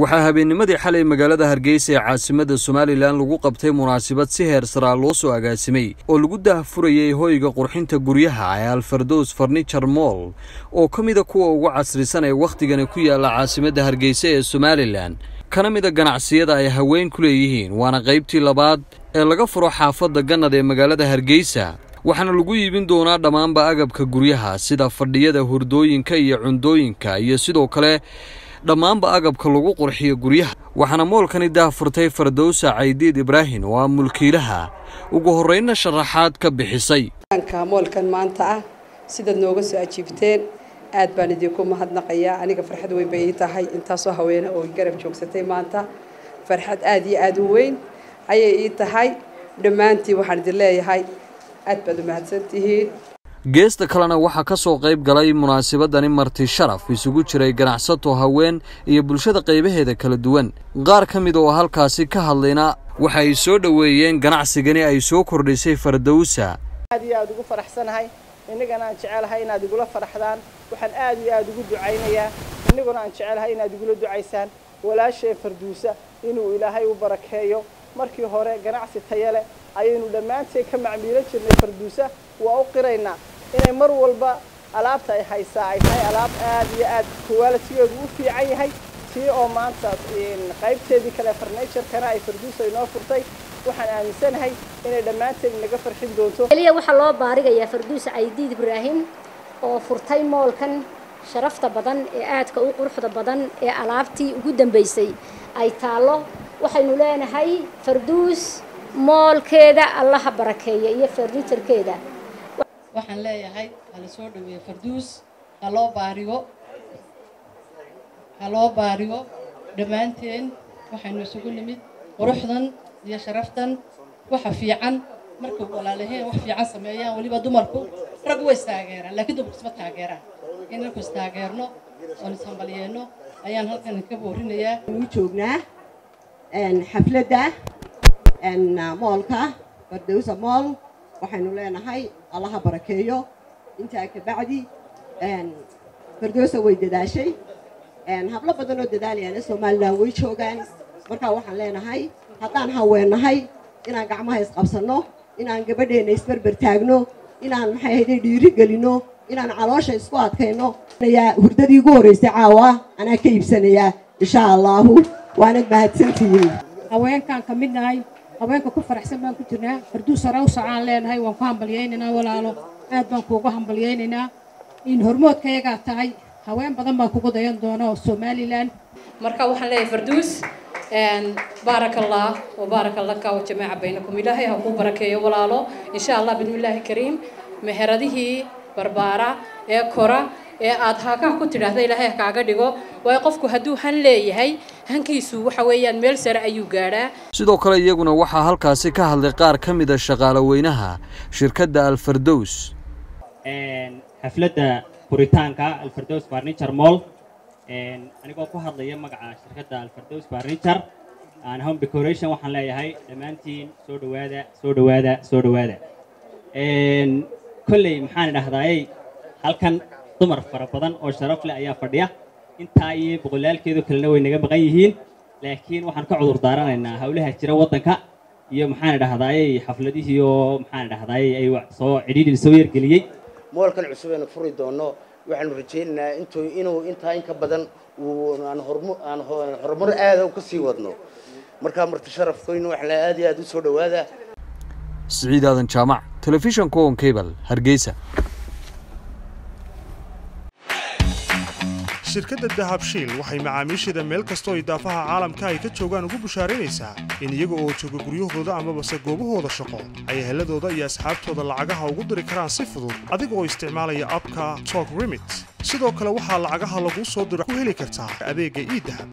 waxaa habeennimadii xalay magaalada hargeysa ee caasimada somalilan lagu qabtay munaasabad si heer saraa loo soo agaasimay oo lagu daahfurayay hoyga qurxinta guryaha ee alfardows farnijar moll oo ka mida kuwa ugu casrisan ee wakhtigani ku yaalla caasimadda hargeysa ee somalilan. Kana mida ganacsiyada ay haween ku leeyihiin waana qaybtii labaad ee laga furo xaafadda gannad ee magaalada hargeysa waxaana lagu iibin doonaa dhammaanba agabka guryaha sida fadhiyada hurdooyinka iyo cundooyinka iyo sidoo kale dhammaanba agabka lagu qurxiyo guryaha waxaana moolkani daahfurtay fardowsa caydiid ibraahim oo ah mulkiilaha. Ugu horreynna sharaxaad ka bixisay. Moolkan maanta ah sidaad nooga soo ajiibteen aad baan idinku mahadnaqayaa. Aniga farxad weyn bay ii tahay intaasoo haweene oo garab joogsatay maanta. Farxad aad iyo aad u weyn ayay ii tahay. Dhammaantiin waxaan idin leeyahay aad baad u mahadsantihiin geesta kalena waxaa ka soo qayb galay munaasabadani marti sharaf isugu jiray ganacsato haween iyo bulshada qaybaheeda kala duwan. Qaar ka mid oo halkaasi ka hadlayna waxa ay soo dhoweeyeen ganacsigani ay soo kordhisay fardowsa. Aad iyo aad ugu faraxsanahay innagana aan jecelahay inaad igula faraxdaan. Waxaan aad iyo aad ugu ducaynayaa innaguna aan jecelahay inaad igula ducaysaan. Walaashee farduusa inuu ilaahay u barakeeyo. Markii hore ganacsi taya leh ayaynu dhammaanteen ka macmiilo jirnay farduusa waa u qiraynaa inay mar walba alaabta ay haysaa ay tahay alaab aad iyo aad kuwaalitigeedu u fiican yahay. Tii oo maanta qaybteedii kale farniturkana ay farduusa inoo furtay waxaan aaminsanahay inay dhammaanteen inaga farxin doonto. Keliya waxaa loo baarigayaa farduus caydiid ibraahim oo furtay moolkan sharafta badan ee aadka u quruxda badan ee alaabtii ugu dambaysay. Ay taallo waxaynu leenahay farduus moolkeeda allaha barakeeya iyo farniturkeeda waxaan leeyahay hala soo dhaweeyo farduus. Ha loo baarigo. Ha loo baarigo. Dhammaanteen waxaynu isugu nimid quruxdan iyo sharaftan waxa fiican. Marka walaalaheen wax fiican sameeyaan. Weliba dumarku raggu way istaageeraan laakiin dumarku isma taageeraan. In ragku istaageerno oon ishambalyeeno ayaan halkan ka boorinayaa. U joognaa xafladda moolka fardowsa mool waxaynu leenahay allaha barakeeyo. Intaa kabacdi fardowsa way dadaashay. Hablo badan oo dadaalayaana somalilan way joogaan. Markaa waxaan leenahay haddaan haweennahay inaan gacmaha isqabsanno inaan gabadheenna isberber taagno inaan maxay ahayday dhiiri gelinno inaan caloosha isku adkayno hurdadii ugu horraysay caawa anaa ka iibsanayaa insha allaahu. Waanad mahadsantihiin. Haweenkaan ka mid nahay haweenka ku faraxsan baan ku jirnaa farduus harawsa aan leenahay waan ku hambalyaynaynaa walaalo aad baan kuugu hambalyaynaynaa in hormoodkayagaa tahay haween badan baan kugu dayan doona oo somalilan marka waxaan leeyahay farduus بارك الله وبارك لك وجماعة بينكم إلهي هكو بركة ولاله إن شاء الله بسم الله الكريم مهرده بربارة إيه كرة ee aad haakaa ku tidhaahda ilaahay ha kaaga dhigo waayo qofku hadduu han leeyahay hankiisu waxa weeyaan meel sare ayuu gaadhaa sidoo kale iyaguna waxaa halkaasi ka hadlay qaar ka mid a shaqaale weynaha shirkadda alfardows xafladda furitaanka alfardows farniture moll anigoo ku hadlaya magaca shirkadda alfardows farniture aan home decoration waxaan leeyahay. Dhammaantiin soo dhowaada soo dhowaada soo dhowaada. Kolley maxaan idhahdaayey halkan dumar fara badan oo sharaf leh ayaa fadhiya intaa iyo boqolaalkeedu kalena way naga maqan yihiin. Laakiin waxaan ka cudur daaranaynaa howlaha jira waddanka iyo maxaan idhahdaayey xafladihii oo maxaan idhahdaayey ay soo cidhiidhi soo yargeliyey moolkan cusub aynu furi doono waxaanu rajaynaynaa intuu inuu intaa in ka badan uu aan hormu aan horumar aada ka sii wadno. Markaa marti sharafkoynu waxaa aad iyo aad u soo dhowaada. Siciid aadan jaamac telefishanka on cable hargeysa shirkadda dahabshiil waxay macaamiisheeda meel kastoo idaafaha caalamka ay ka joogaan ugu bushaaraynaysaa in iyaga oo jooga guryahooda amabase goobahooda shaqo ay heladooda iyo asxaabtooda lacagaha ugu diri karaan si fudud adiga oo isticmaalaya abka tok remit sidoo kale waxaa lacagaha laguu soo diro ku heli kartaa adeegga iidahab